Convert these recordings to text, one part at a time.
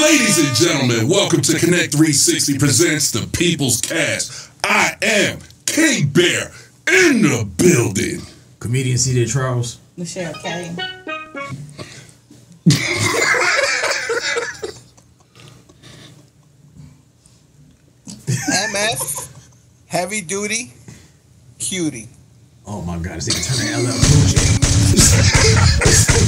Ladies and gentlemen, welcome to Connect 360 presents the People's Cast. I am King Bear in the building. Comedian C.J. Charles. Michelle K. MF, heavy duty, cutie. Oh my God, this nigga turning LL Cool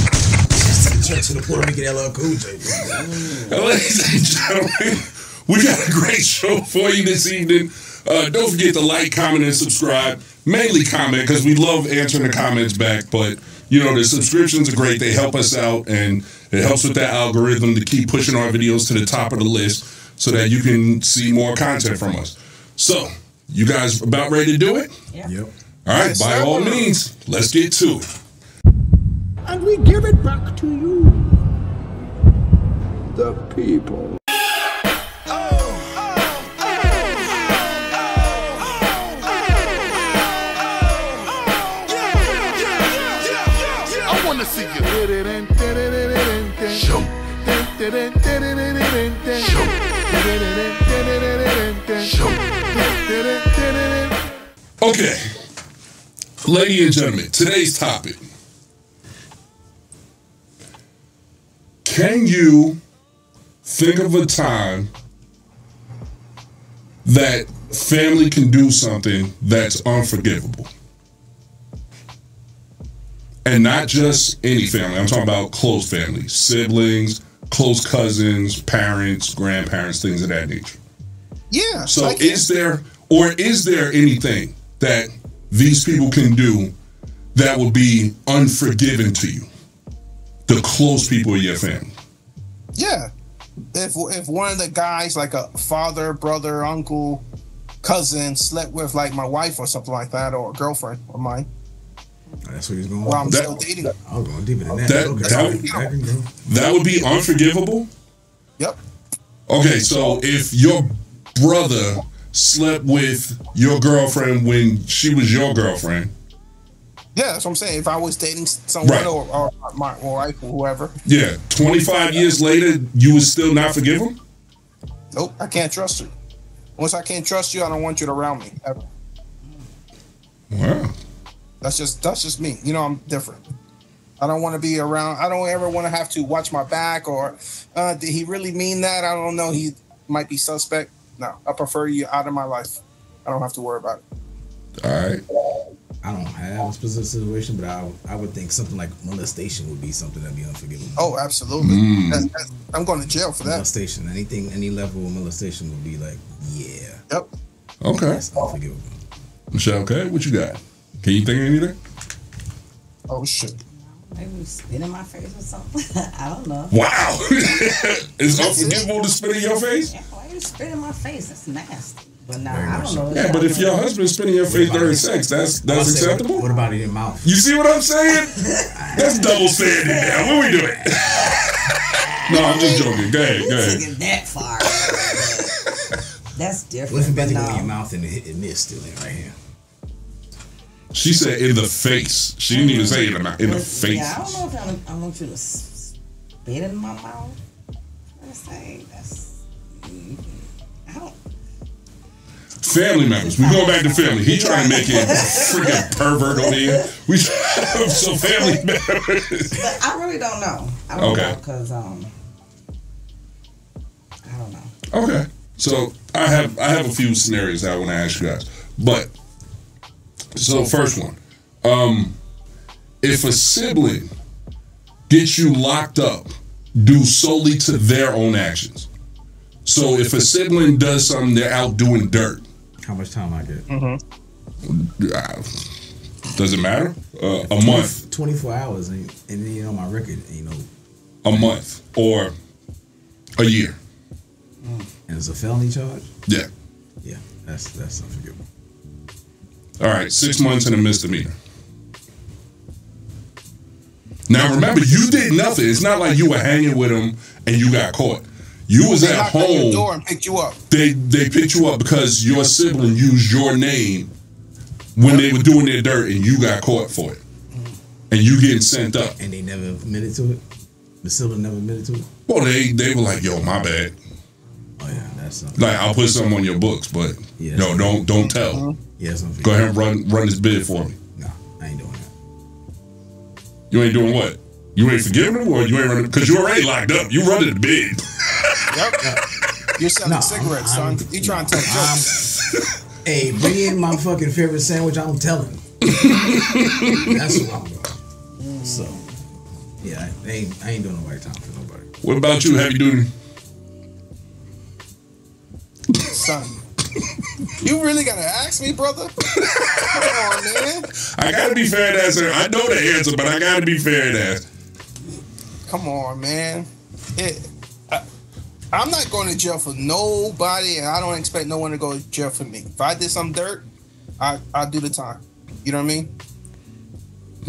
J. To the Puerto Rican LL Cool J. Ladies and gentlemen, we got a great show for you this evening. Uh, don't forget to like, comment, and subscribe. Mainly comment because we love answering the comments back. But you know the subscriptions are great; they help us out, and it helps with that algorithm to keep pushing our videos to the top of the list so that you can see more content from us. So, you guys about ready to do it? Yep. All right, Yes, by sir. all means, let's get to it. And we give it back to you, the people. I wanna see you. Show. Show. Okay, ladies and gentlemen, today's topic. Can you think of a time that family can do something that's unforgivable? And not just any family, I'm talking about close family, siblings, close cousins, parents, grandparents, things of that nature. Yeah. So is there or is there anything that these people can do that would be unforgiving to you? The close people of your family. yeah. If if one of the guys, like a father, brother, uncle, cousin, slept with like my wife or something like that, or a girlfriend of mine, That's what he's going or I'm. That- still dating. I was going deeper than that. That- okay. that- I can. That would be unforgivable? Yep. Okay, so if your brother slept with your girlfriend when she was your girlfriend, Yeah, that's what I'm saying. If I was dating someone Right. or, or my wife or whoever, yeah, 25 years later, you would still not forgive him? nope, I can't trust you. Once I can't trust you, I don't want you to around me ever. Wow. That's just that's just me. You know, I'm different. I don't want to be around. I don't ever want to have to watch my back or uh, did he really mean that? I don't know. He might be suspect. No, I prefer you out of my life. I don't have to worry about it. All right. I don't have a specific situation, but I, I would think something like molestation would be something that'd be unforgivable. Oh, absolutely. Mm. That's, that's, I'm going to jail for that. molestation, anything, any level of molestation would be like, yeah, Yep. Okay. that's unforgivable. Michelle, okay, what you got? Can you think of anything? Oh shit. Maybe spit in my face or something. I don't know. Wow. it's unforgivable to spit in your face? Yeah, why you spit in my face? That's nasty. But nah, Very I don't know. Yeah, but if your husband spit in your face during sex, that's that's say, acceptable. What about in your mouth? You see what I'm saying? That's double standard now. What we doing? no, I'm just joking. Go ahead, we go took ahead. it that far. That's different. What if you but no. go in your mouth and it, it missed still in right here? She said in the face. She didn't even say in the mouth. In the face. Yeah, I don't know if I, want- I want you to spit in my mouth. I say that's. mm, I don't. Family members. We going back to family. He trying to make it freaking pervert over here. We so family members. But I really don't know. I don't Okay. know because um. I don't know. Okay. So I have I have a few scenarios I want to ask you guys. But so first one. Um if a sibling gets you locked up due solely to their own actions. So if a sibling does something they're out doing dirt. How much time I get? uh, does it matter? Uh, a month, 24 hours, and, and then you know my record, you know, a month, or a year. and it's a felony charge. Yeah. Yeah, that's that's unforgivable. All right, six months and a misdemeanor. Now remember, you did nothing. It's not like you were hanging with him and you got caught. You was at knocked on your door home. and picked you up. They they picked you up because your sibling used your name when they were doing their dirt, and you got caught for it, and you getting sent up. And they never admitted to it. The sibling never admitted to it. Well, they they were like, "Yo, my bad." Oh yeah, that's something. Like, I'll put something on your books, but Yeah. no, don't don't tell. Uh-huh. Yeah. Go ahead and run run this bid for me. No, I ain't doing that. You ain't doing what? You ain't forgiving him, or you ain't running because you already locked up. You running the bid. Yep. You're selling No, cigarettes, I'm- son. You trying to tell I'm- Hey, bring in my fucking favorite sandwich. I'm telling. That's what I'm doing. So, yeah, I ain't, I ain't doing nobody time for nobody. What about you, heavy duty? son. You really gotta ask me, brother? Come on, man. I gotta be fair to answer. I know the answer, but I gotta be fair to ask. Come on, man. It, I, I'm not going to jail for nobody, and I don't expect no one to go to jail for me. If I did some dirt, I I do the time. You know what I mean?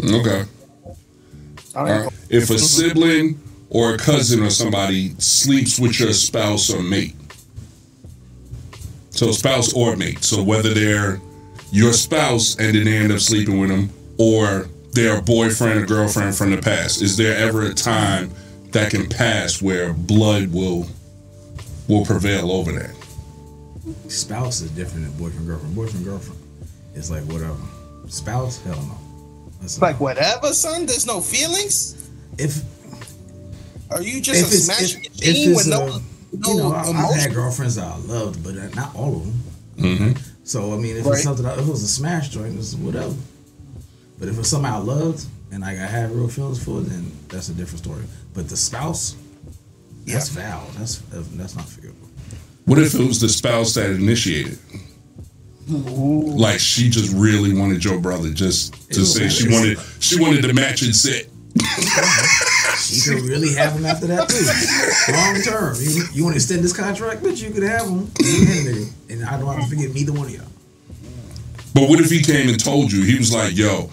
Okay. I right. If a sibling or a cousin or somebody sleeps with your spouse or mate, so spouse or mate, so whether they're your spouse and then they end up sleeping with them, or they're boyfriend or girlfriend from the past, is there ever a time that can pass where blood will will prevail over that? Spouse is different than boyfriend girlfriend. Boyfriend girlfriend is like whatever. Spouse, hell no. That's like whatever, son. There's no feelings. if Are you just if a it's smash if, if machine it's with no, uh, no you know I, I've had girlfriends that I loved, but uh, not all of them. Mm-hmm. So I mean, if Right. it's something, if it was a smash joint, it's whatever. But if it's something I loved and like I had real feelings for, then that's a different story. But the spouse, that's foul. That's that's not forgivable. What if it was the spouse that initiated? Like she just really wanted your brother just to Ew, say she man. wanted she wanted the matching set. You could really have them after that too. Long term, you, you want to extend this contract, but you could have them. And I don't have to forget neither one of y'all. But what if he came and told you? He was like, "Yo,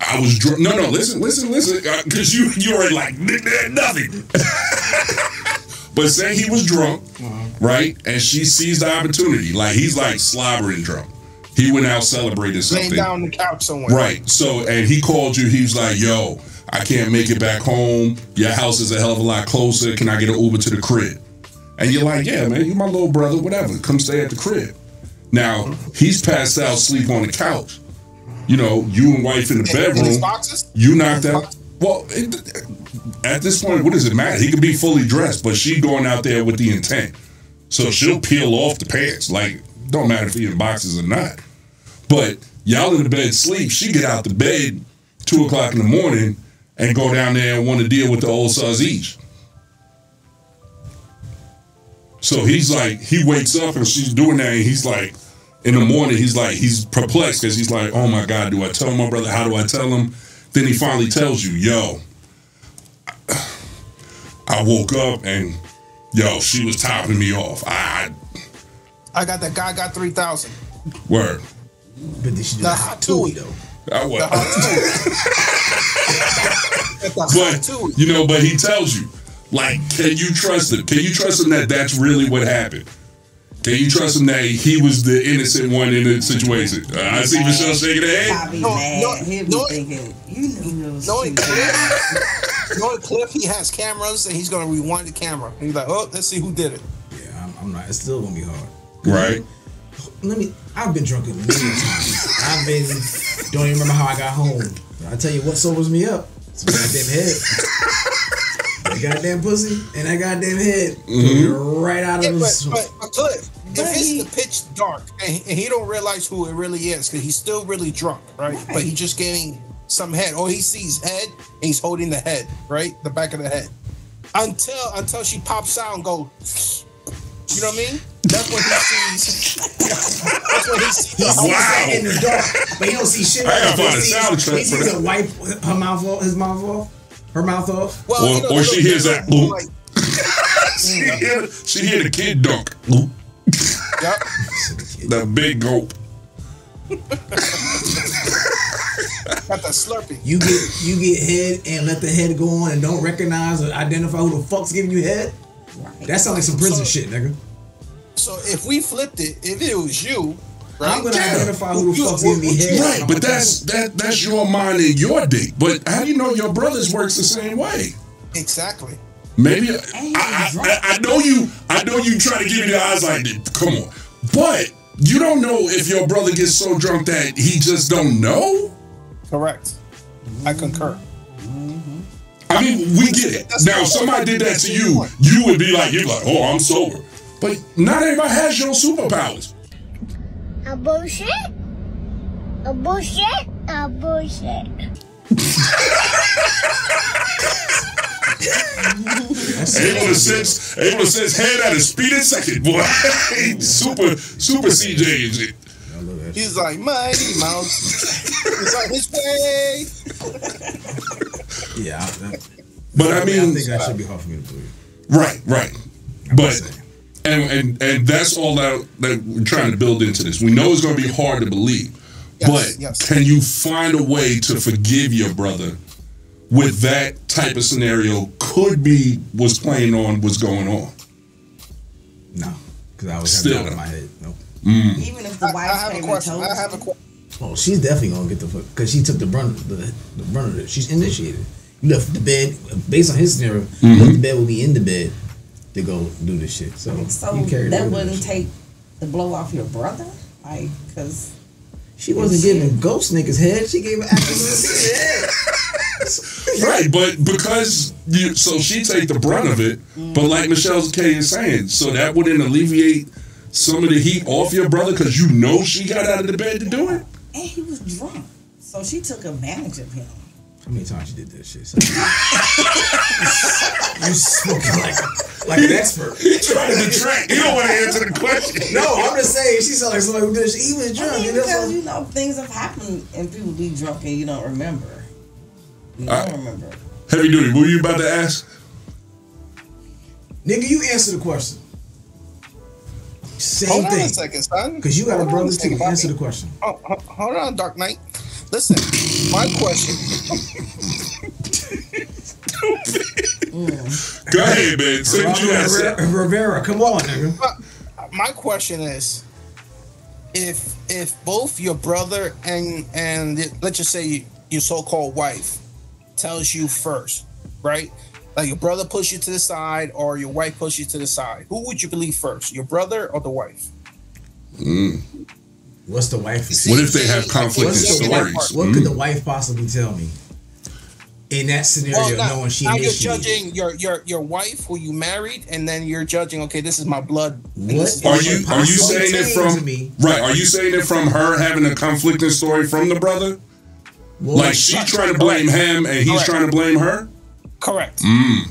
I was drunk." No, no, listen, listen, listen, because uh, you you already like "N- n- nothing. but say he was drunk, uh-huh. right? And she sees the opportunity. Like he's like slobbering drunk. He went out celebrating laying something. down on the couch somewhere. Right. So, and he called you. He was like, "Yo, I can't make it back home. Your house is a hell of a lot closer. Can I get an Uber to the crib?" And you're like, "Yeah, man. You my little brother. Whatever. Come stay at the crib." Now he's passed out, sleep on the couch. You know, you and wife in the In, in his bedroom. You knocked out. Well, it, at this point, what does it matter? He could be fully dressed, but she going out there with the intent. So she'll peel off the pants. Like, don't matter if he in boxes or not. But y'all in the bed sleep. She get out the bed two o'clock in the morning and go down there and want to deal with the old Sazige. So he's like, he wakes up and she's doing that, and he's like, in the morning, he's like, he's perplexed because he's like, oh my God, do I tell my brother? How do I tell him? Then he finally tells you, yo, I woke up and yo, she was topping me off. I I got that guy got three thousand. word. But did she do The hot Tui, Tui. though? I The was. hot two. the hot But you know, but he tells you, like, can you trust him? Can you trust him that that's really what happened? Can you trust him that he was the innocent one in the situation? Uh, I see Michelle shaking her head. I'll be No, mad. no, He'll be no. thinking, you knew this Knowing. Cliff, knowing Cliff, he has cameras and he's gonna rewind the camera. And he's like, oh, let's see who did it. Yeah, I'm, I'm not. It's still gonna be hard. Right. Let me. I've been drunk a million times. I've been. Don't even remember how I got home. But I tell you what sobers me up. It's my goddamn head. that goddamn pussy and that goddamn head. Mm-hmm. Put me Right out Yeah, of but, his. but, but Cliff, if But it's the pitch dark and he, and he don't realize who it really is because he's still really drunk, right? Right. But he's just getting some head, or he sees head and he's holding the head, right, the back of the head, until until she pops out and goes. You know what I mean? That's what he sees. That's when he sees. He sees whole that Wow. in the dark, but he don't see shit. I gotta He find a sees- soundtrack He sees a wipe her mouth off, his mouth off, her mouth off. Well, Or- you know, or she hears that boom. like- she, hear, she hear the kid dunk. Yep. The big gulp. Got that Slurpee. You get you get head and let the head go on and don't recognize or identify who the fuck's giving you head. That sounds like some prison So- shit, nigga. So if we flipped it, if it was you, right? I'm gonna Yeah. identify who the You- fuck's giving me head. Right, but that's that that's your mind and your dick. But how do you know your brothers works the same way? Exactly. Maybe I, I, I, I know you. I know you try to give me the eyes like, come on, but you don't know if your brother gets so drunk that he just don't know. Correct. I concur. I mean, we get it. That's Now, if somebody did that to you, you would be like, you're like, oh, I'm sober. But not everybody has your superpowers. A bullshit? A bullshit? A bullshit. Able to sense, able to sense head at a speeding second, boy. super, super CJ and shit. I love that. He's like Mighty Mouse. He's on his way. Yeah, I, that, But I mean, I mean, think that should be hard for me to believe. right, right. I'm But saying. And and and that's all that that we're trying to build into this. We know it's going to be hard to believe, Yes, but yes. can you find a way to forgive your brother with that type of scenario? Could be was playing on what's going on. no, because I was Still have that in my head. Nope. Mm. Even if the I, wife I have a came and question. told I have a question. Oh, she's definitely gonna get the fuck because she took the brunt the, the brunt of it. She's initiated. You left the bed based on his scenario. You left mm-hmm. the bed will be in the bed to go do this shit. So, so you carried that wouldn't shit. take the blow off your brother, like, cause She wasn't giving ghost niggas head. She gave actors head. Right, but because you, so she take the brunt of it. But like Michelle K is saying, so that wouldn't alleviate some of the heat off your brother because you know she got out of the bed to do it. and he was drunk, so she took advantage of him. How many times you did that shit? son? you smoking like like an expert. He trying to detract. He don't want to answer the question. No, I'm just saying she sounded like somebody who did shit. He was drunk. I mean, and because what- you know things have happened and people be drunk and you don't remember. You don't I- remember. Heavy duty. What were you about to ask? Nigga, you answer the question. Same Hold on a second, son. Because you got Hold a on brother second, too. Answer the question. Oh, hold on, Dark Knight. Listen, my question. Go ahead, man. Say what you got to. Rivera, Rivera, come on, nigga. My question is, if if both your brother and and let's just say your so-called wife tells you first, right? Like your brother pushes you to the side or your wife pushes you to the side. Who would you believe first, your brother or the wife? Mm. What's the wife? What if they have conflicting the stories? wife? What could the hmm? wife possibly tell me in that scenario, Well, now, knowing she now you're judging your your your wife who you married, and then you're judging. Okay, this is my blood. What Are you are you saying it from me- right? Are you saying it from her having a conflicting story from the brother? Well, Like she's trying to blame him and he's Correct. trying to blame her. correct? Hmm.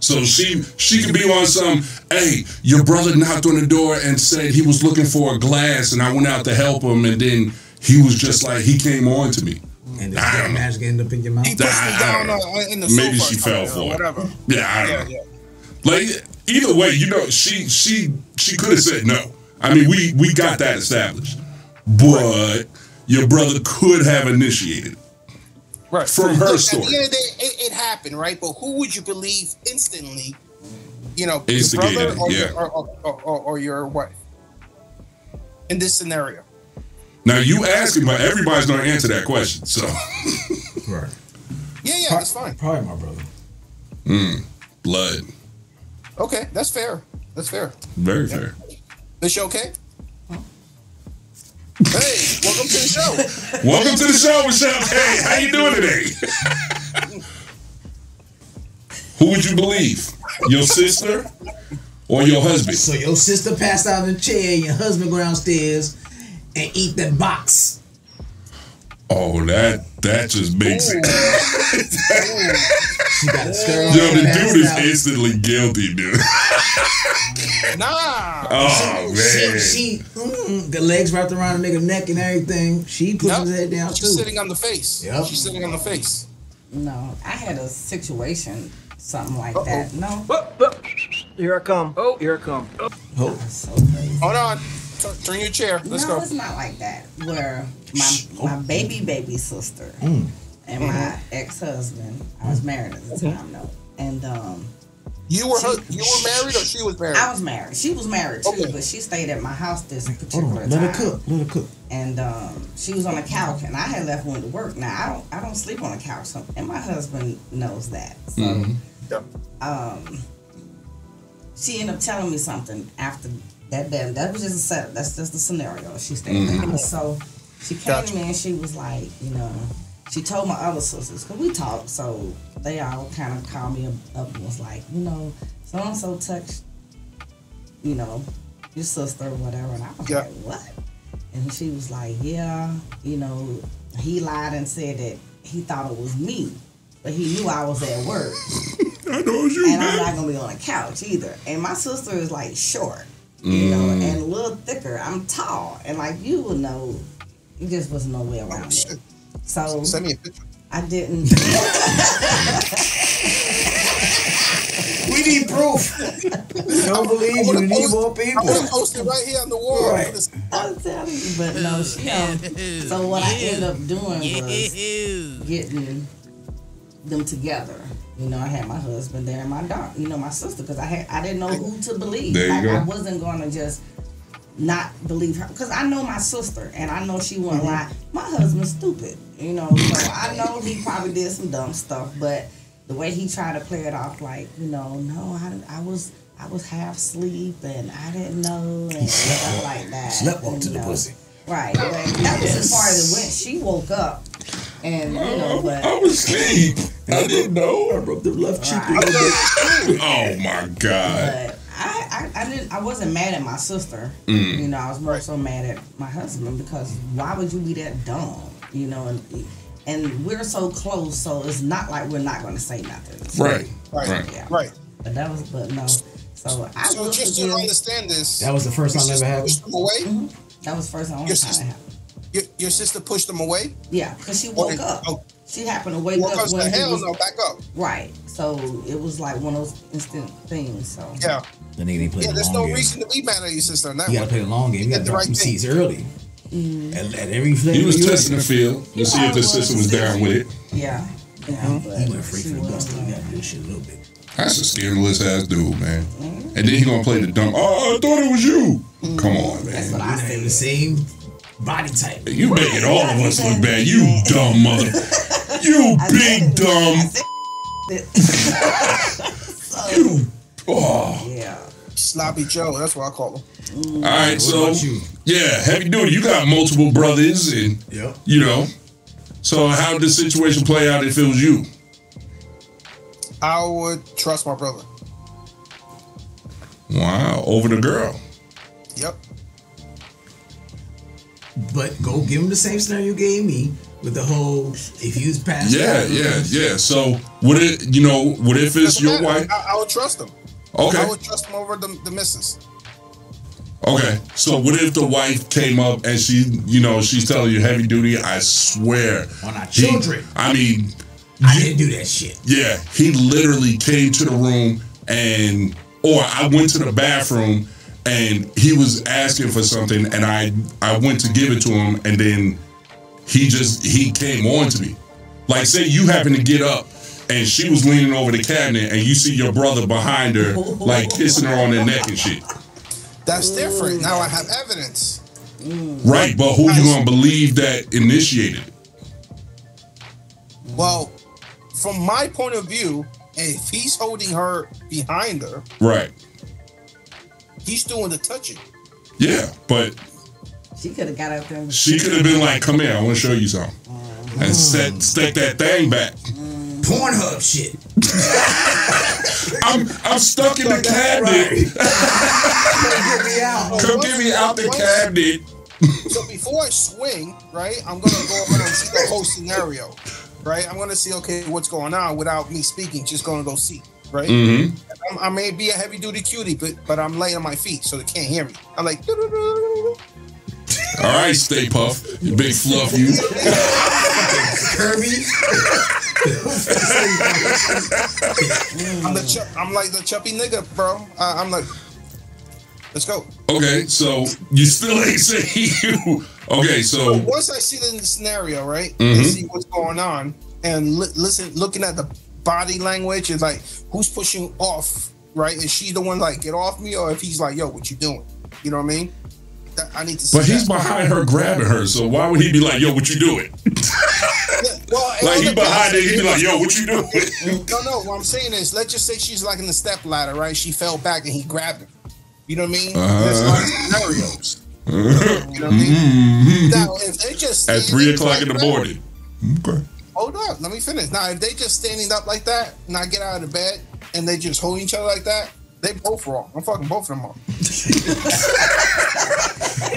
So she she could be on some. Hey, your brother knocked on the door and said he was looking for a glass, and I went out to help him, and then he was just like he came on to me. and the I don't that know. magic end up in your mouth. He pushed me I down don't uh, in the Maybe sofa she fell something, for or it. whatever. Yeah, I don't Yeah, know. yeah. Like either way, you know, she she she could have said no. I mean, we we got that established, but your brother could have initiated. Right. From her Look, story. At the end of the day, it, it happened, right? But who would you believe instantly? You know, your brother or, yeah. your, or, or, or, or, or your wife in this scenario. Now you asking, but everybody's gonna answer that question. So Right. Yeah, yeah, that's fine. Probably my brother. Hmm, blood, Okay, that's fair. That's fair. very fair. Is she okay? Hey, welcome to the show. Welcome to the show, Michelle. Hey, how you doing today? Who would you believe? Your sister or your husband? So your sister passed out in the chair, and your husband go downstairs and eat that box. Oh, that that just makes it. She got a skirt. Yo, the passed dude is out. instantly guilty, dude. Nah. Oh She, man. she mm, the legs wrapped around the nigga neck and everything. She put Yep. his head down She's too. sitting on the face. Yep. She's sitting on the face. No, I had a situation, something like Uh-oh. that. No, Here I come. Oh, here I come. Oh, so crazy. Hold on. Turn, turn your chair. Let's no, go. it's not like that. Where my my baby baby sister Mm. and my ex husband, I was married at the time though, and um, You were her, you were married or she was married? I was married. She was married too, Okay. but she stayed at my house this Hold particular on, let her cook. Let her cook. And um, she was on the couch, and I had left went to work. Now I don't I don't sleep on the couch, so, and my husband knows that. So Yep. um, she ended up telling me something after that day. That was just a setup. That's just the scenario. She stayed at the house. So she came Gotcha. to me and she was like, you know, she told my other sisters, because we talked, so they all kind of called me up and was like, you know, so and so touched, you know, your sister or whatever. And I was Yeah. like, what? And she was like, yeah, you know, he lied and said that he thought it was me, but he knew I was at work I know you, and I'm not gonna be on the couch either. And my sister is like short, you know, Mm. and a little thicker. I'm tall, and like you would know, it just was no way around Oh, it. So Send me a picture. I didn't. We need proof. Don't believe you. We need more people. I'm people. gonna post it right here on the wall. Right. I'm telling you, but no, she. Um, so what I ended up doing was getting them together. You know, I had my husband there and my daughter, you know, my sister, because I had I didn't know who to believe. There you like, go. I wasn't going to just not believe her because I know my sister and I know she wouldn't mm-hmm. lie. My husband's stupid, you know, so I know he probably did some dumb stuff, but the way he tried to play it off, like you know, no, I, I was I was half asleep and I didn't know and stuff like that. Slept walk to you the know. pussy. Right, but that was as far as it went. She woke up, and you know, but I was asleep. I didn't know. I rubbed the left cheek Right. Oh my god. But I, I, I didn't. I wasn't mad at my sister. Mm. You know, I was more so mad at my husband because why would you be that dumb? You know, and and we're so close, so it's not like we're not going to say nothing. Right. Right. Right. Yeah. Right. But that was, but no. So I So will just to understand this, That was the first time that sister ever pushed happened. them away. That was the first time I Your was sister- kind of. Your, your sister pushed him away. Yeah, because she woke did- up. oh, She happened to wake well, up cause the when hell was no, back up. right. So it was like one of those instant things. So Yeah. The nigga didn't play Yeah. the There's no game. reason to be mad at your sister on that You gotta one. play the long game. You gotta Did drop right some thing. seeds early. Mm. At, at every flavor He was you testing the field to see if the sister was down with it. yeah, yeah. Mm-hmm. He went free she for the was, gusto. You gotta do this shit a little bit. That's a scandalous ass dude, man. And then he gonna play the dumb. Oh, I thought it was you. Come on, man. That's man. what I You have the same body type. You making all of us look bad. You dumb mother. You I big said- dumb. I said- so, Oh. yeah. Sloppy Joe. That's what I call him. All right, What so about you? yeah, heavy duty. You got multiple brothers, and yeah, you know. So how did the situation play out if it was you? I would trust my brother. Wow, over the girl. Yep. But go give him the same scenario you gave me with the whole if you was past. Yeah, that, yeah, yeah. So would it, you know, what if it's your matter. wife? I, I would trust him. Okay, I would trust him over the, the missus. okay. So what if the wife came up and she, you know, she's telling you heavy duty? I swear, On our he- children. I mean, I you- didn't do that shit. Yeah, he literally came to the room and, or I went to the bathroom and he was asking for something and I I went to give it to him and then he just he came on to me. Like say you happen to get up and she was leaning over the cabinet and you see your brother behind her like kissing her on the neck and shit. That's different. Now I have evidence. Right, but who you gonna believe that initiated it? Well, from my point of view, if he's holding her behind her, Right. he's doing the touching. Yeah, but She could have got up there. She could have been like, "Come here, I want to show you something," oh. and set stick that thing back. Mm. Pornhub shit. I'm I'm stuck in the cabinet. Get me out. Come get me out the cabinet. So before I swing, right, I'm gonna go over and see the whole scenario, right? I'm gonna see okay what's going on without me speaking. Just gonna go see, right? Mm-hmm. I'm, may be a heavy duty cutie, but but I'm laying on my feet so they can't hear me. I'm like. All right, Stay Puft, you big fluff, you. Kirby. I'm the ch- I'm like the chubby nigga, bro. Uh, I'm like, let's go. Okay, so you still ain't say you. Okay, So so once I see the scenario, right, Mhm. and see what's going on, and li- listen, looking at the body language, is like who's pushing off right? Is she the one like get off me, or if he's like, yo, what you doing? You know what I mean? That, I need to. See But he's that. behind her grabbing her, so why would he be like, yo, what you doing? Well, Like he behind it, depends. he'd be like, yo, what you doing? No, no. What I'm saying is, let's just say she's like in the step ladder, right? She fell back and he grabbed her. You know what I mean? There's a lot of scenarios. You know what I mean? Mm-hmm. Now, if they just At three o'clock in the morning. Okay. Hold up, let me finish. Now, if they just standing up like that, and I get out of the bed, and they just hold each other like that, they both wrong. I'm fucking both of them up.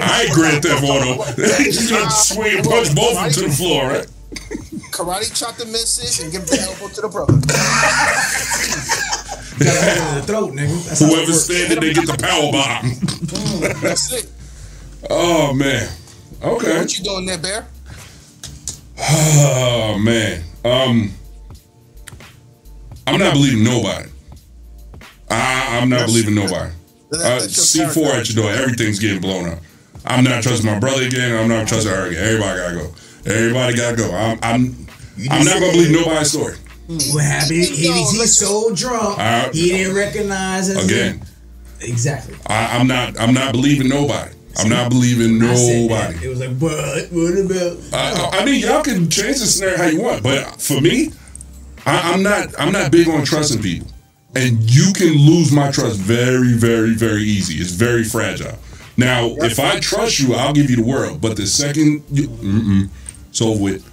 I ain't Grand Theft Auto. He just gonna swing and punch both of them to the floor, right? Karate chop the missus and give the elbow to the brother. You gotta hit him in the throat, nigga. That's how it Whoever's works. standing, they get the power bomb. That's it. Oh man. Okay. What you doing there, Bear? Oh man. Um I'm not believing nobody. I, I'm not believing nobody. Uh, C4 at your door. Everything's getting blown up. I'm not trusting my brother again. I'm not trusting her again. Everybody gotta go. Everybody gotta go. I'm I'm I'm not gonna believe nobody's story. What happened? He, Yo, he's so drunk, Uh, he didn't recognize us Again, Exactly. I, I'm not I'm not believing nobody. I'm not believing I said that. nobody. It was like, but what about? I, I mean, y'all can change the scenario how you want, but for me, I, I'm not. I'm not big on trusting people, and you can lose my trust very, very, very easy. It's very fragile. Now, if I trust you, I'll give you the world. But the second, you, mm-mm, it's over with,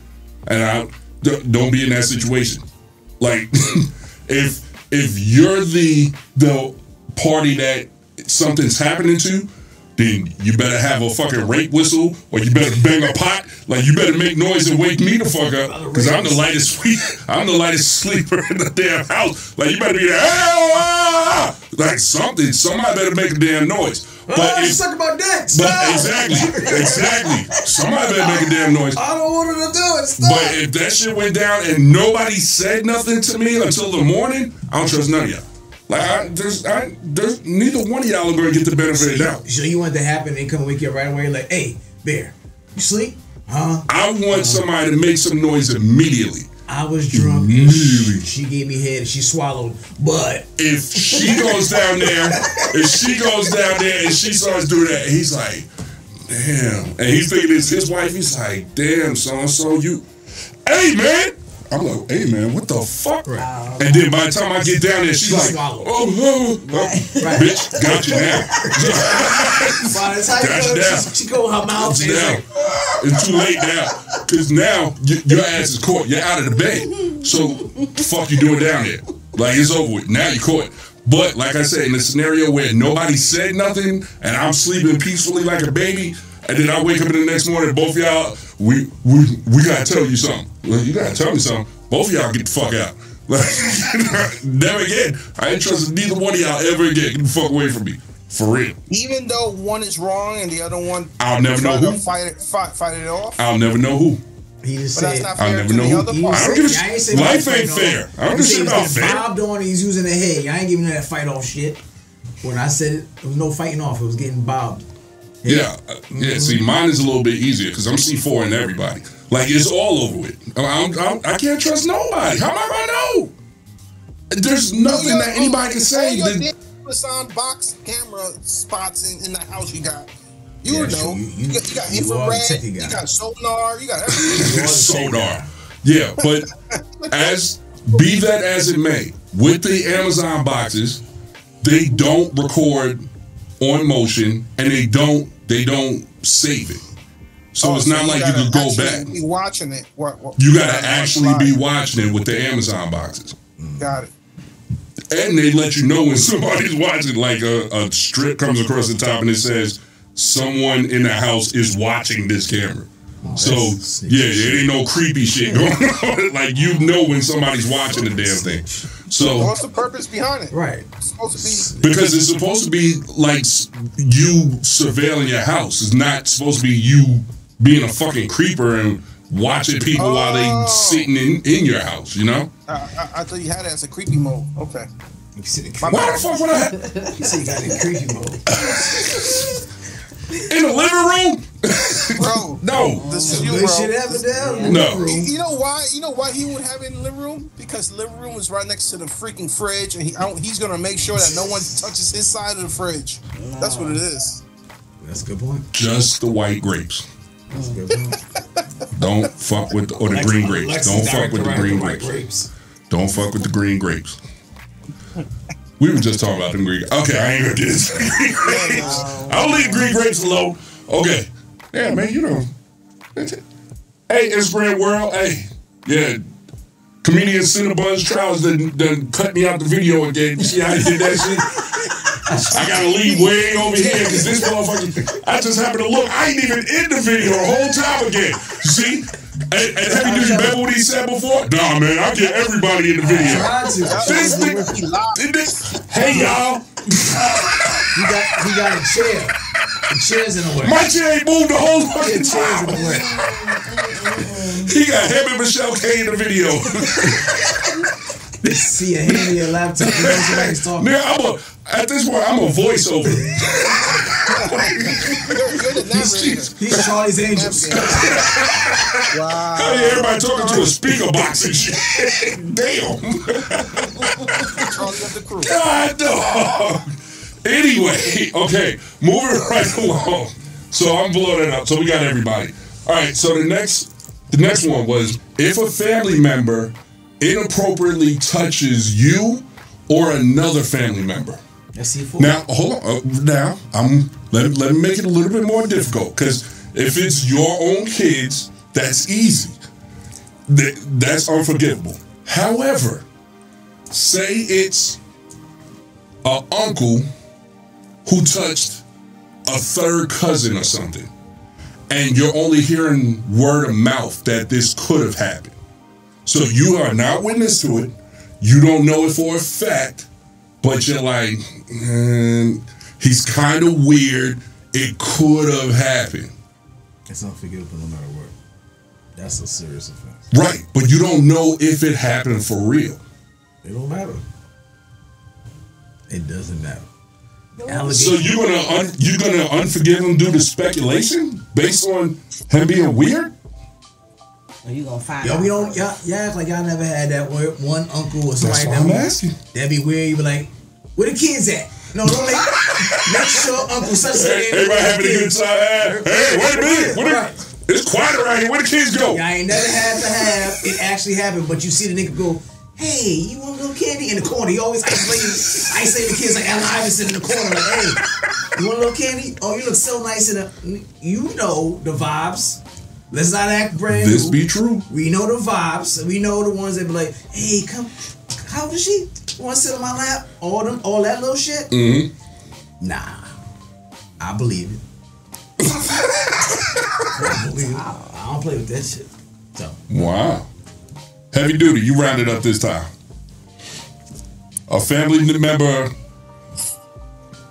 and I don't be in that situation. Like, if if you're the the party that something's happening to, then you better have a fucking rape whistle or you better bang a pot. Like you better make noise and wake me the fuck up because I'm the lightest sleep. I'm the lightest sleeper in the damn house. Like you better be there. "Ah!" Like something. Somebody better make a damn noise. But oh, if, suck about dick. but exactly, exactly. Somebody better make a damn noise. I don't want her to do it. Stop. But if that shit went down and nobody said nothing to me until the morning, I don't trust none of y'all. Like I, there's, I, there's neither one of y'all are going to get the benefit of the doubt. so you want that to happen? They come wake you up right away. Like, hey, bear, you sleep? Huh? I want somebody to make some noise immediately. I was drunk. and she, mm-hmm. she gave me head and she swallowed. But If she goes down there, if she goes down there and she starts doing that, he's like, damn. And he's thinking it's his wife. He's like, damn, so and so, you, hey man. I'm like, hey man, what the fuck? Right. And then by the time I get down there, she's like, oh, oh, oh. Right. bitch, got you now. by the time Got you you go, she, she go her mouth. It's now. It's too late now. Cause now y- your ass is caught. You're out of the bed. So the fuck you doing down there? Like it's over with. Now you're caught. But like I said, in a scenario where nobody said nothing and I'm sleeping peacefully like a baby, and then I wake up in the next morning, both of y'all, we we we gotta tell you something. You gotta tell me something. Both of y'all get the fuck out. Like never again. I ain't trusting neither one of y'all ever again. Get the fuck away from me. For real. Even though one is wrong and the other one I'll never know who. fight it, fight, fight it off, I'll never know who. he just but that's said. not I'll never to know the who- other. I don't give a said- shit. Ain't say Life ain't fair. I don't give a shit he was about getting fair. bobbed on and he's using the head. Y'all ain't giving that fight off shit. When I said it, there was no fighting off. It was getting bobbed. Yeah, yeah. See, mine is a little bit easier because I'm C4 in everybody. Like it's all over with. I'm, I'm, I can't trust nobody. How am I gonna know? There's nothing that anybody can say. all your that- Amazon box camera spots in, in the house you got. You Yeah, know, sure. You- you, got, you got you infrared, techie you got sonar, you got everything. sonar. Yeah, but as be that as it may, with the Amazon boxes, they don't record on motion and they don't they don't save it. So Oh, it's so not like you gotta can go actually back. Be watching it. What, what, You gotta watch actually live. be watching it with the Amazon boxes. Got it. And they let you know when somebody's watching, like a, a strip comes across the top and it says, someone in the house is watching this camera. Oh, so, yeah, sneaky it ain't no creepy shit going on. like, you know when somebody's watching the damn thing. So, What's the purpose behind it? Right. It's supposed to be. because it's supposed to be like you surveilling your house. It's not supposed to be you being a fucking creeper and watching people while they Oh. sitting in, in your house, you know? I, I, I thought you had it as a creepy mode. Okay. You said it creepy. Why the fuck would I? You said you got it in creepy mode. In the living room? bro. No. this is you, Good bro. shit happened down. in the No. room. You know why? You know why he would have it in the living room? Because the living room is right next to the freaking fridge, and he, I don't, he's gonna make sure that no one touches his side of the fridge. That's what it is. That's a good point. Just the white grapes. That's a good point. Don't fuck with the, or the green grapes. Lex Don't fuck with the green white grapes. grapes. Don't fuck with the green grapes. We were just talking about the green. Okay, I ain't gonna get into green grapes. I'll leave green grapes alone. Okay. Yeah, man, you know. Hey, it's Instagram world. Hey, yeah. Comedian Cinnabons Trials done, done cut me out the video again. You see how he did that shit? I gotta leave way over here because this motherfucker. I just happened to look. I ain't even in the video the whole time again. You see? And, and Heavy Duty, remember what he said before? Nah, man, I get everybody in the video. This nigga, this- hey y'all, He got he got a chair. The chair's in the way. my chair ain't moved the whole Yeah, fucking chair's in time. the way. He got him and Michelle K in the video. See a hand in your laptop. You know somebody's talking. Nigga, I'm a, at this point, I'm a voiceover. You're, you're the narrator. He's Charlie's Angels. wow. Hell yeah, everybody talking to a speaker box and shit. Damn. Charlie got the crew. God dog. Anyway, okay, moving right along. So I'm blowing it up. So we got everybody. All right. So the next, the next one was if a family member inappropriately touches you or another family member. That's C4. Now, hold on. Uh, now, I'm let, let me make it a little bit more difficult because if it's your own kids, that's easy. That, that's unforgivable. However, say it's a uncle who touched a third cousin or something, and you're only hearing word of mouth that this could have happened. So you are not witness to it. You don't know it for a fact, but you're like, man, he's kind of weird. It could have happened. It's unforgivable no matter what. That's a serious offense. Right, but you don't know if it happened for real. It don't matter. It doesn't matter. So you're gonna un- you're gonna unforgive him due to speculation based on him being weird? Or you gonna find Yo, out we don't. Y'all, y'all act like y'all never had that weird one uncle or somebody That's why that I'm be- asking. That'd be weird. You be like, where the kids at? No, don't make. make sure Uncle such and Hey, everybody having a good time. Hey, wait a minute. Where Right. it's quiet around here. Where the kids go? Y'all ain't never had to have it actually happen, but you see the nigga go, hey, you want a little candy in the corner? He always isolating, isolating the kids like Allen Iverson in the corner, like, hey, you want a little candy? Oh, you look so nice in the. You know the vibes. Let's not act brand This new. be true. We know the vibes. We know the ones that be like, hey, come, how is she? Want to sit on my lap? All them, all that little shit. Mm-hmm. Nah, I believe it. I believe it. I, I don't play with that shit. So Wow. Heavy duty, you rounded up this time. A family member,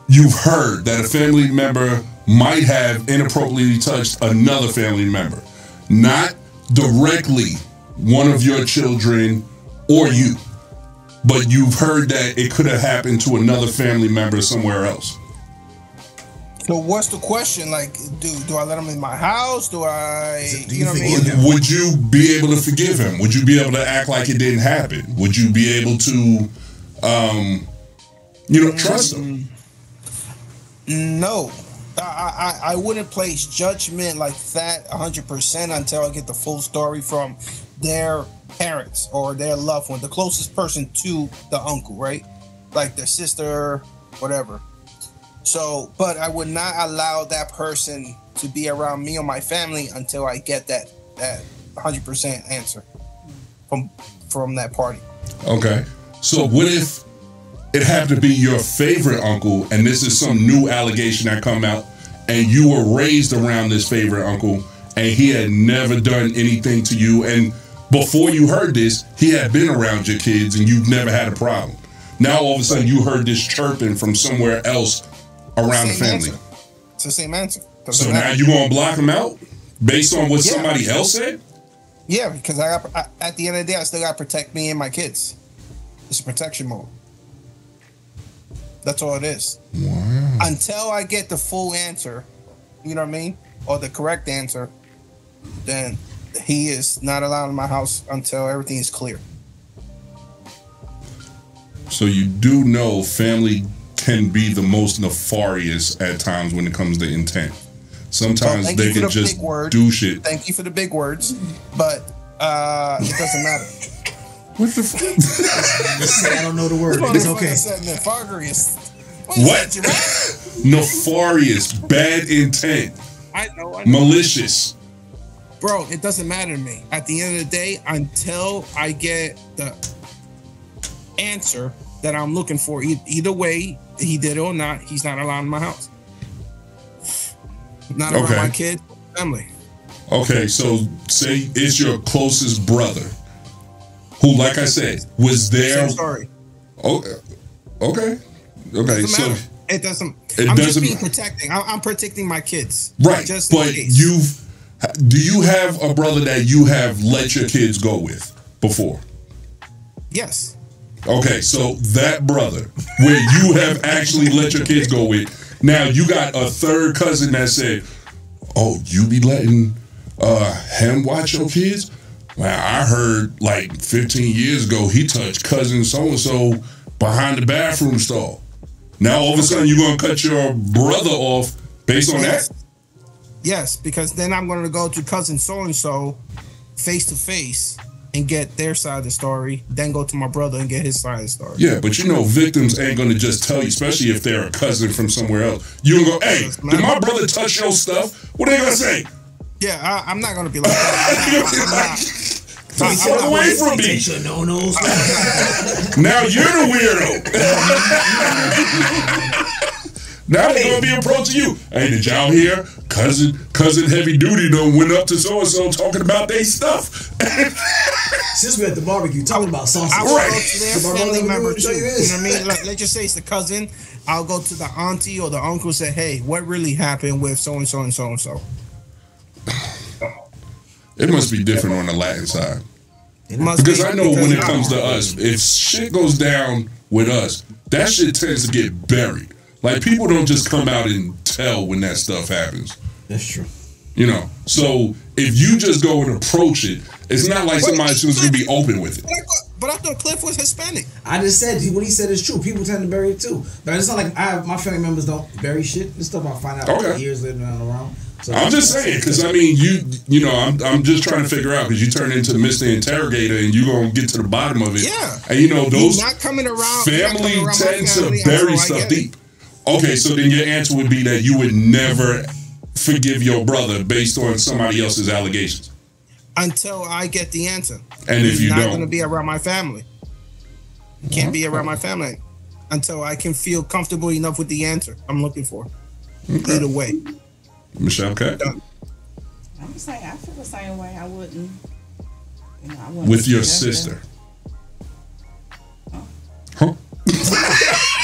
you've heard that a family member might have inappropriately touched another family member. Not directly one of your children or you, but you've heard that it could have happened to another family member somewhere else. So what's the question? Like, do do I let him in my house? Do I? Do you you know what I mean? forgive? Would you be able to forgive him? Would you be able to act like it didn't happen? Would you be able to, um, you know, trust him? No, I, I I wouldn't place judgment like that hundred percent until I get the full story from their parents or their loved one, the closest person to the uncle, right? Like their sister, whatever. So, but I would not allow that person to be around me or my family until I get that that hundred percent answer from from that party. Okay. So what if it happened to be your favorite uncle, and this is some new allegation that come out, and you were raised around this favorite uncle, and he had never done anything to you, and before you heard this, he had been around your kids, and you've never had a problem. Now all of a sudden you heard this chirping from somewhere else around the Same family. answer. It's the same answer. Doesn't So now you gonna block him out based on what Yeah. somebody else said? Yeah, because I got I, at the end of the day, I still got to protect me and my kids. It's a protection mode. That's all it is. Wow. Until I get the full answer, you know what I mean? or the correct answer, then he is not allowed in my house until everything is clear. So you do know family can be the most nefarious at times when it comes to intent. Sometimes thank they can the just big word. do shit. Thank you for the big words, but uh, it doesn't matter. What the fuck? I don't know the word. but It's okay. Nefarious. What? is that, giraffe? Nefarious, bad intent, I know. I know. malicious. Bro, it doesn't matter to me. At the end of the day, until I get the answer that I'm looking for, either way, he did it or not, he's not allowed in my house. Not around Okay. my kid, family. Okay, so say it's your closest brother, who, like I said, was there. Story. Oh, okay, okay. So. It doesn't. It I'm doesn't just being protecting. I'm, I'm protecting my kids. right, Just but you've do you have a brother that you have let your kids go with before? Yes. Okay, so that brother where you have actually let your kids go with. Now you got a third cousin that said, "Oh, you be letting uh him watch your kids?" Well, I heard like 15 years ago he touched cousin so and so behind the bathroom stall. Now all of a sudden you're gonna cut your brother off based on that? Yes, because then I'm going to go to cousin so and so face to face and get their side of the story, then go to my brother and get his side of the story. Yeah, but you know, victims ain't gonna just tell you, especially if they're a cousin from somewhere else. You gonna go, hey, did my brother touch your stuff? What are they gonna say? Yeah, I, I'm not going to be like that. Fuck away from me. Take your no-nos. Now you're the weirdo. now they're gonna be approaching you. Hey, did y'all hear? Cousin, cousin heavy duty done went up to so and so talking about they stuff. Since we're at the barbecue talking about sausage. I will Right. go to their So family member too. You you know what I mean? Like, let's just say it's the cousin. I'll go to the auntie or the uncle and say, hey, what really happened with so and so and so and so? It must be different on the Latin side. It must Because be, I know when it comes to us, if shit goes down with us, that shit tends to get buried. Like people don't just come out and tell when that stuff happens. That's true. You know, so if you just go and approach it, it's not like somebody's just gonna be open with it. But I thought- But I thought Cliff was Hispanic. I just said what he said is true. People tend to bury it too, but it's not like I my family members don't bury shit. This stuff I find out Okay. years later down the round. So I'm just saying because I mean you you know I'm I'm just trying to figure out because you turn into Mr. Interrogator and you're gonna get to the bottom of it. Yeah. and you know those not coming around. you're not family coming around my tend to bury stuff get it. deep. Okay, so then your answer would be that you would never forgive your brother based on somebody else's allegations. until I get the answer. And if you not don't? going to be around my family. Can't be around my family until I can feel comfortable enough with the answer I'm looking for. Either way, Michelle, okay, I'm saying I feel the same way. I wouldn't. You know, I wouldn't with your suggest it. sister. Huh?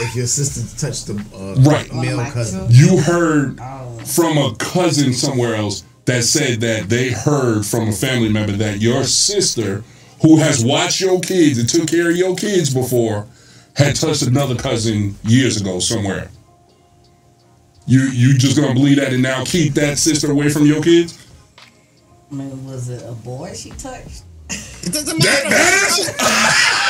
if your sister touched the uh, Right. male cousin, You heard Oh. from a cousin somewhere else that said that they heard from a family member that your sister, who has watched your kids and took care of your kids before, had touched another cousin years ago somewhere. You you just gonna believe that and now keep that sister away from your kids? I mean, was it a boy she touched? it doesn't That matter.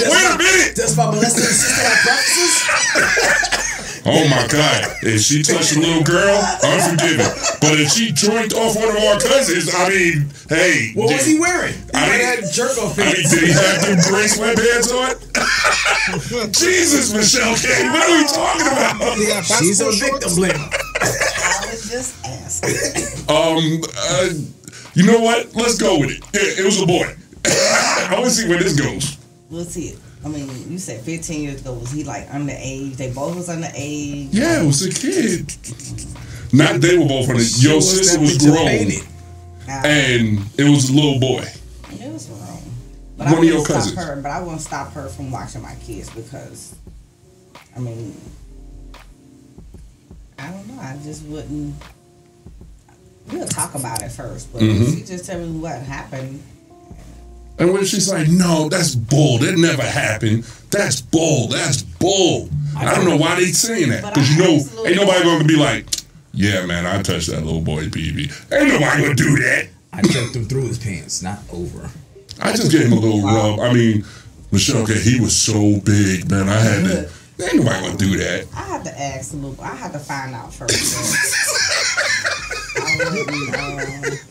matters? Wait a minute! that's my molesting sister have practices. Oh my God! If she touched a little girl, unforgiving. But if she joined off one of our cousins, I mean, hey, What was he wearing? He I mean- had jerk off I mean, did he have them gray sweatpants on? Jesus, Michelle K, what are we talking about? Yeah, She's a basketball victim shorts. blame. I was just asking. Um, uh, you know what? Let's go with it. Yeah, it was a boy. I want to see where this goes. We'll see. I mean, you said 15 years ago. Was he like underage? They both was underage. Yeah, it was a kid. Not they were both on it. Your Show us sister was grown, painted. And it was a little boy. it was wrong. But One I of your wouldn't stop cousins. her. But I won't stop her from watching my kids because, I mean, I don't know. I just wouldn't. We'll talk about it first, but Mm-hmm. if she just tell me what happened. And when she's like, "No, that's bull. That never happened. That's bull. That's bull." I don't know why they saying that because you know ain't nobody gonna be like, yeah, man, I touched that little boy PB. Ain't nobody gonna do that. I checked him through his pants, not over. I just gave him a little rub. I mean, Michelle, okay, he was so big, man. I had to. Ain't nobody gonna do that. I had to ask a little. I had to find out first. I wouldn't.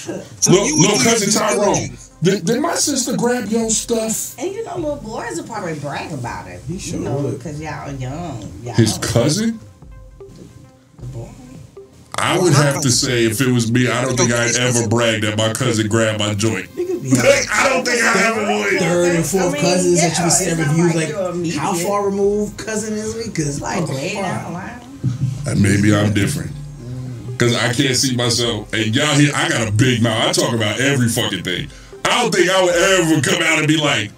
So Look, you would little cousin due Tyrone. Did, did my sister grab your stuff? and you know, little boys will probably brag about it. He sure you know, would. because y'all are young. Y'all His know. cousin? The boy. I would have to say, if it was me, I don't think I'd ever brag that my cousin grabbed my joint. Niggas be having I don't think I ever would. third and fourth I mean, cousins that you can see in it's not reviews. like Like, how far removed cousin is me? Because It's like way down the line. And maybe I'm different. Cause I can't see myself. And y'all here, I got a big mouth. I talk about every fucking thing. I don't think I would ever come out and be like,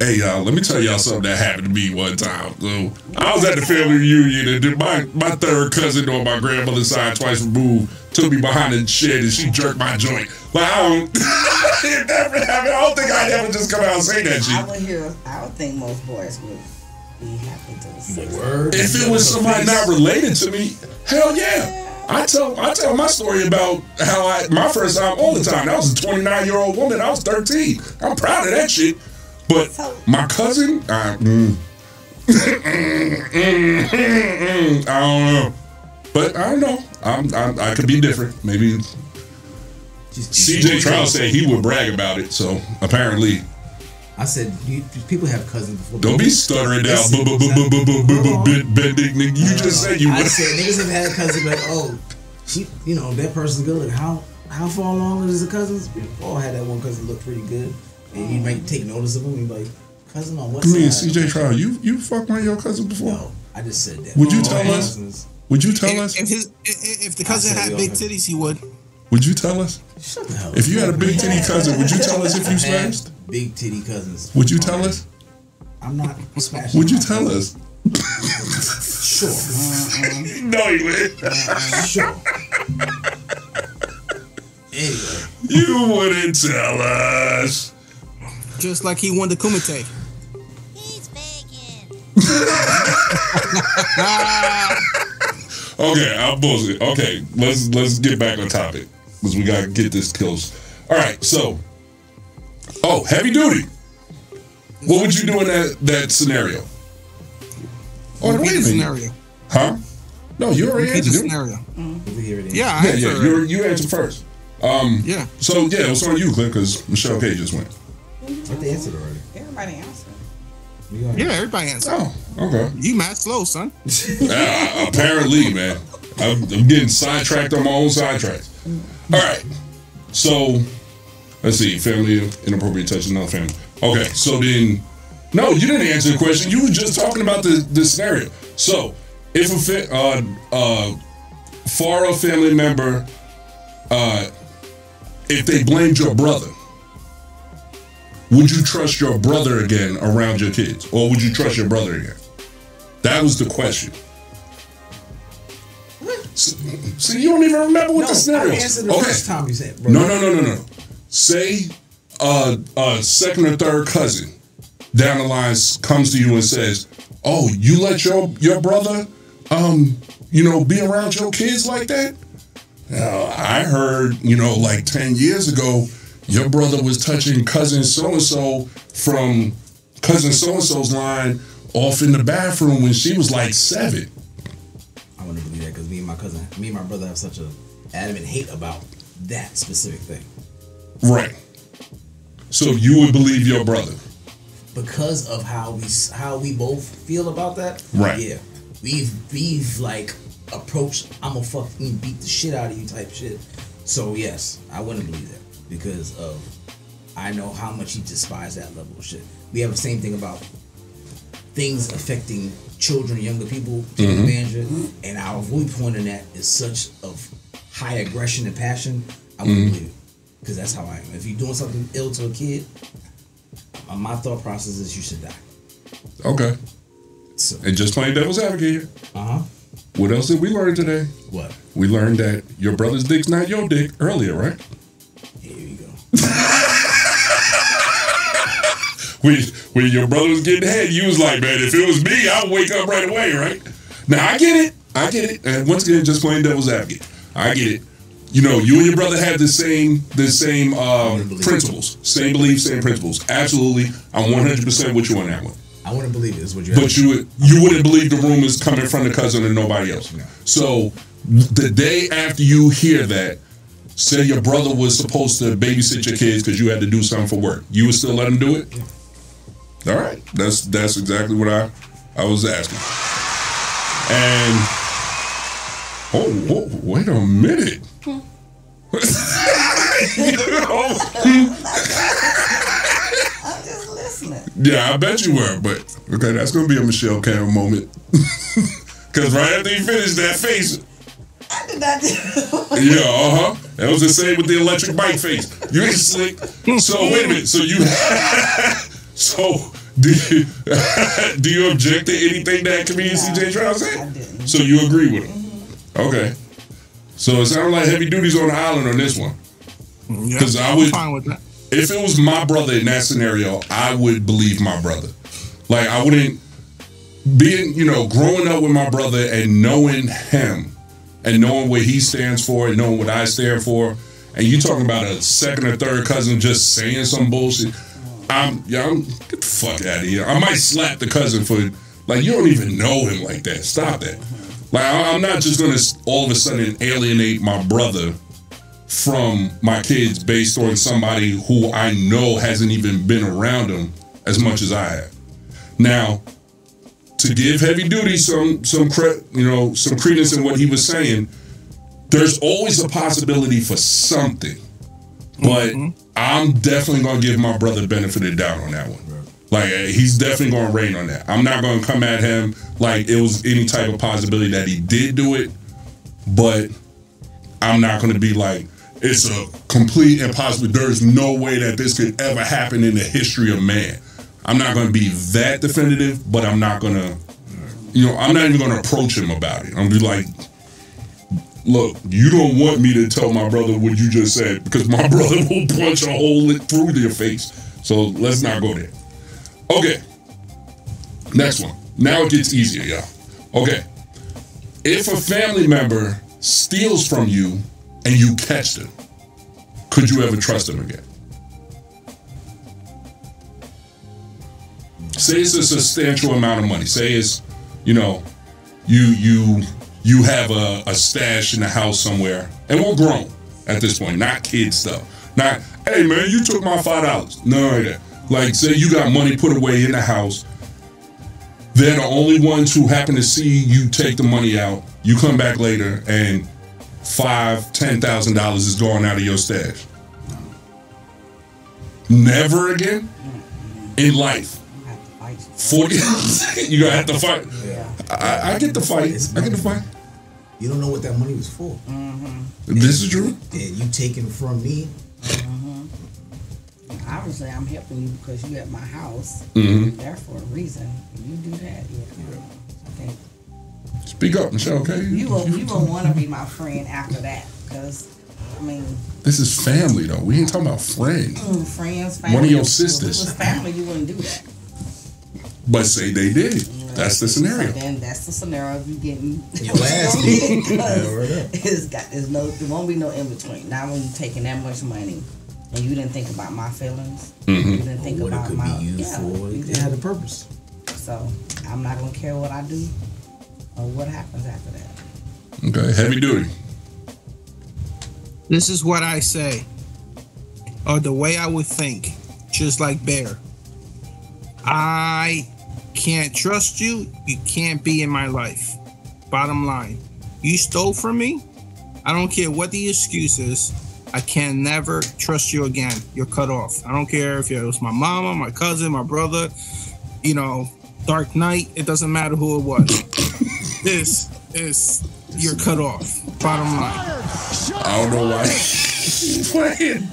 "Hey y'all, let me tell y'all something that happened to me one time." So I was at the family reunion, and then my my third cousin on my grandmother's side, twice removed, took me behind the shed and she jerked my joint. Like I don't, it never happened. I don't think I'd ever just come out and say that shit. I shit. would hear. I would think most boys would be happy to see. word. If it was somebody not related to me, hell yeah. I tell I tell my story about how I my first time all the time. That was a 29 year old woman. I was 13. I'm proud of that shit. But my cousin, I, mm, mm, mm, mm, I don't know. But I don't know. I'm, I'm I could be different. Maybe CJ Trout said he would brag about it. So apparently, I said, people have cousins before. Don't be stuttering down, bending nigga. You just said you. I said niggas have had cousins, like, oh, you know that person's good. How how far along is the cousins? We all had that one cousin look pretty good, and you might take notice of him. You like, cousin on what? Me and CJ Trial, you you fucked one of your cousins before? No, I just said that. Would you tell us? Would you tell us if his if the cousin had big titties, he would. Would you tell us? If you had a big titty cousin, would you tell us if you smashed? Big titty cousins. Would you tell us? I'm not smashing. Would you tell cousins. us? Sure. No, you wouldn't. Sure. Anyway, You wouldn't tell us. Just like he won the Kumite. He's faking. Okay, I'm bullshit. Okay, let's let's get back on topic because we gotta get this close. All right, so oh, heavy duty. What would you do in that that scenario? Oh, wait a the scenario. Huh? No, you already Repeat the scenario. we hear it. Yeah, I Yeah, yeah, you you answered first. Um, Yeah. so yeah, it was on you, Clint, because Michelle K just went. I they answered already. Everybody answer. We are. Yeah, everybody answered. Oh, okay. You mad slow, son. Uh, apparently, man, I'm, I'm getting sidetracked on my own sidetracks. All right, so let's see, family inappropriate touch another family. Okay, so then, no, you didn't answer the question. You were just talking about the the scenario. So, if a fa- uh, uh, family member, uh, if they blamed your brother. Would you trust your brother again around your kids, or would you trust your brother again? That was the question. so you don't even remember what No, the I scenario answered the Okay. first time you said. Bro. No, no, no, no, no. Say uh, a second or third cousin down the line comes to you and says, "Oh, you let your your brother, um, you know, be around your kids like that." Now, I heard, you know, like ten years ago, your brother was touching cousin so and so from cousin so and so's line off in the bathroom when she was like seven. I wouldn't believe that because me and my cousin, me and my brother have such a adamant hate about that specific thing. Right. So you would believe your brother. because of how we how we both feel about that. Right. Yeah. We've we've like approached I'm gonna fucking beat the shit out of you type shit. So yes, I wouldn't believe that because of I know how much he despised that level of shit. We have the same thing about things affecting children, younger people, taking advantage of, it, and our viewpoint in that is such of high aggression and passion. I wouldn't mm-hmm. believe it because that's how I am. If you're doing something ill to a kid, my thought process is you should die. Okay. So, And just playing devil's advocate here. uh huh. What else did we learn today? What? We learned that your brother's dick's not your dick earlier, right? Here you go. when when your brother was getting head, you was like, man, if it was me, I'd wake up right away, right? Now I get it, I get it, and once again, just playing devil's advocate, I get it. You know, you and your brother have the same the same um, principles, same beliefs, same principles. Absolutely, I'm 100 percent with you on that one. I wouldn't believe it. Is what you. But you would- you wouldn't believe the rumors coming from the cousin and nobody else. So the day after you hear that, say your brother was supposed to babysit your kids because you had to do something for work, you would still let him do it. Yeah. All right, that's that's exactly what I I was asking. And oh, whoa, wait a minute. I'm just listening. Yeah, I bet you were, but okay, that's gonna be a Michelle Cam moment. Cause right after you finished that face, I did not do yeah, uh huh. That was the same with the electric bike face. You ain't slick. So wait a minute. So you, so do you, do you object to anything that comedian CJ Stroud I said? So you agree with him? Okay. So it sounds like heavy duties on the island on this one. Yeah, 'Cause I I'm would- fine with that. If it was my brother in that scenario, I would believe my brother. Like I wouldn't being, you know, growing up with my brother and knowing him and knowing what he stands for and knowing what I stand for, and you talking about a second or third cousin just saying some bullshit. I'm yeah, I'm get the fuck out of here. I might slap the cousin for like you don't even know him like that. Stop that. Like I'm not just gonna all of a sudden alienate my brother from my kids based on somebody who I know hasn't even been around them as much as I have. Now, to give heavy duty some some cre- you know some credence in what he was saying, there's always a possibility for something, but mm-hmm. I'm definitely gonna give my brother benefit of the doubt on that one. Like uh, he's definitely gonna rain on that. I'm not gonna come at him like it was any type of possibility that he did do it, but I'm not gonna be like it's a complete impossible. There's no way that this could ever happen in the history of man. I'm not gonna be that definitive, but I'm not gonna, you know, I'm not even gonna approach him about it. I'm gonna be like, look, you don't want me to tell my brother what you just said because my brother will punch a hole through your face. So let's not go there. Okay. Next one. Now it gets easier, y'all. Okay. If a family member steals from you and you catch them, could you ever trust them again? Say it's a substantial amount of money. Say it's, you know, you you you have a, a stash in the house somewhere, and we're grown at this point, not kid stuff. Not, hey man, you took my five dollars. No, like that. Like, say you got money put away in the house. They're the only ones who happen to see you take the money out. You come back later, and five, ten thousand dollars is gone out of your stash. Never again in life. I have to fight you. Forty, you gonna have to fight. Yeah. I, I get the fight. I get the fight. You don't know what that money was for, This is true. and you taking from me. Mm-hmm. Obviously, I'm helping you because you at my house. Mhm. There for a reason. You do that, yeah. I think Speak up, Michelle. Okay. you will you will want to be my friend after that because I mean, This is family, though. We ain't talking about friends. mm, friends, family. One of your If it sisters. was family, you wouldn't do that. But say they did. That's the scenario. So then that's the scenario of you getting Your ass beat. because Yeah, word up. it's got there's no there won't be no in between. Not when you're taking that much money and you didn't think about my feelings, Mm-hmm. you didn't think what it about could my be used yeah, for. you It had a purpose. So I'm not gonna care what I do or what happens after that. Okay. Heavy duty. This is what I say, or the way I would think, just like Bear. I can't trust you. You can't be in my life. Bottom line, you stole from me. I don't care what the excuse is. I can never trust you again. You're cut off. I don't care if it was my mama, my cousin, my brother, you know, Dark Knight. It doesn't matter who it was. this is you're cut off. Bottom line. I don't know why. Playing.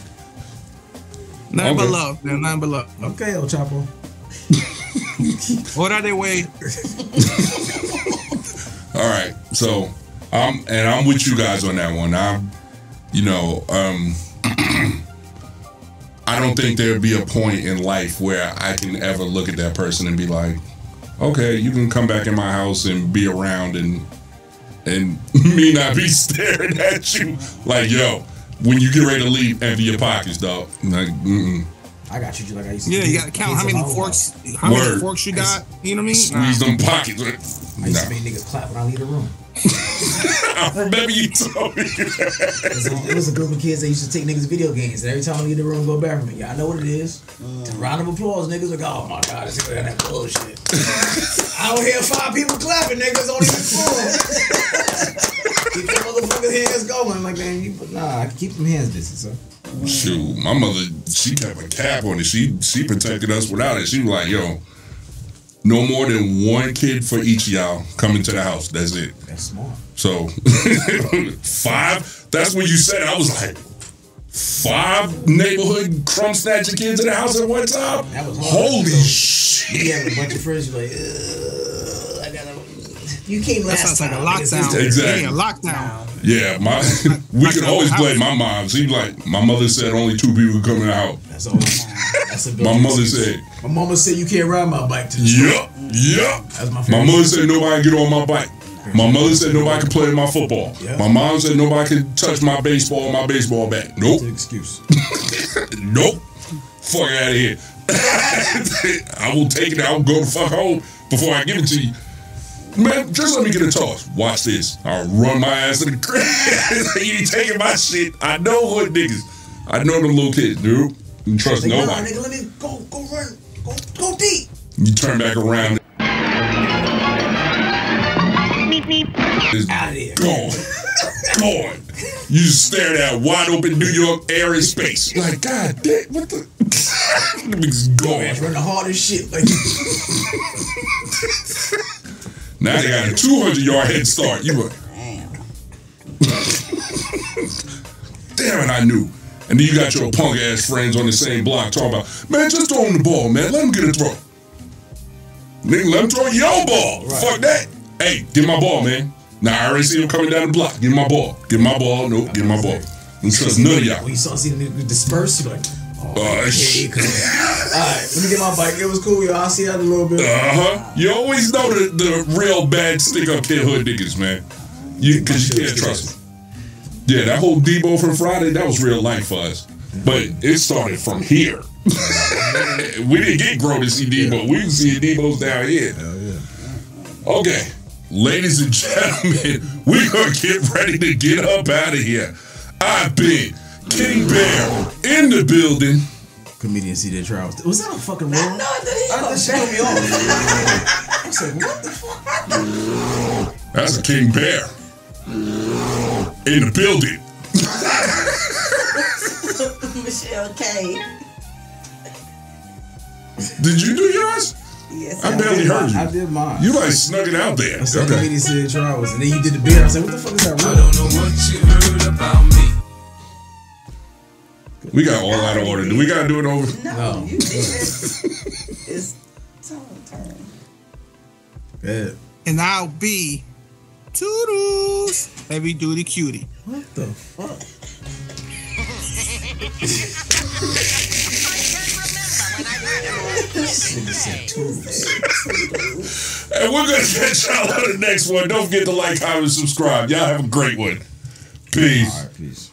Nothing but Okay. love, man. Nothing but love. Okay, El Chapo. What are they way? All right. So, I'm and I'm with you guys on that one. I'm, you know, um, I don't think there'd be a point in life where I can ever look at that person and be like, okay, you can come back in my house and be around and and me not be staring at you like, yo, when you get ready to leave, empty your pockets, dog. Like, mm-mm. I got you like I used to. Yeah, you gotta count how many forks, house. how many forks you got. You know what I mean? squeeze them pockets. I used to make niggas clap when I leave the room. I remember you told me. It was, a, it was a group of kids that used to take niggas video games, and every time I leave the room, go back from it. Y'all know what it is. Mm. Round of applause, niggas like, oh my god, this nigga got that bullshit. I don't hear five people clapping, niggas only four. keep them motherfuckers hands going. I'm like, man, you nah, keep them hands busy, son. Shoot, my mother, she kept a cap on it. She she protected us without it. She was like, yo, no more than one kid for each of y'all coming to the house. That's it. That's smart. So five. That's when you said. it. I was like, five neighborhood crumb snatching kids in the house at one time. That was hard. Holy So- shit! You have a bunch of friends, you're like, Ugh, I gotta. You came That last sounds like a lockdown. Exactly. Yeah, a lockdown. Yeah, my we Like can always old blame my mom. She like my mother said only two people could come in the house. That's always. That's a My mother excuse. said, My mama said you can't ride my bike to the store. "Yup, yup." That's my My mother said nobody get on my bike. My mother said nobody could play my football. Yeah. My mom said nobody could touch my baseball or my baseball bat. Nope. It's an excuse. Nope. Fuck out of here. I will take it. I'll go the fuck home before I give it to you. Man, just let me get a toss. Watch this. I'll run my ass to the crib. you ain't taking my shit. I know hood niggas. I know them little kids, dude. You trust Like, nah, nigga, let me go, go run, go, go deep. You turn back around. It's Out of here. gone. gone. You just stare at that wide open New York air and space. Like, God damn, what the? Niggas Man, gone. run the hardest shit. Like, Now they got a 200 yard head start. You were, damn it, I knew. And then you got your punk ass friends on the same block talking about, man, just throw him the ball, man. Let him get a throw. Nigga, let him throw your ball. Fuck that. Hey, get my ball, man. Now I already see him coming down the block. Give my ball. Give my ball. Nope, give my ball. Don't trust none of y'all. when you saw see the niggas disperse, you're like, oh, Uh, cool. All right, let me get my bike. It was cool, yo. I'll see you in a little bit. Uh huh. You always know the, the real bad stick up kid hood niggas, man. You because you can't trust them. Yeah, that whole Debo from Friday, that was real life for us. But it started from here. we didn't get grown to see Debo. We was seeing Debo's down here. Okay, ladies and gentlemen, we're gonna get ready to get up out of here. I've been King Bear in the building. Comedian see their trials. Was that a fucking roll? I know that I thought she put me off. I was like, what the fuck? That's a King Bear in the building. Michelle K. Did you do yours? Yes, I I barely did. heard you. I did mine. You like snuck it out there. I said Okay. comedian see their trials, and then you did the beer. I was like, what the fuck is that roll? know what you heard about me. We got all out of order. Do we gotta do it over? No, No. you did it. it's Tone turn. Yeah. And I'll be Toodles. Heavy duty cutie. What the fuck? Nigga said tools. And we're gonna catch y'all on the next one. Don't forget to like, comment, and subscribe. Y'all have a great one. Peace. All right, peace.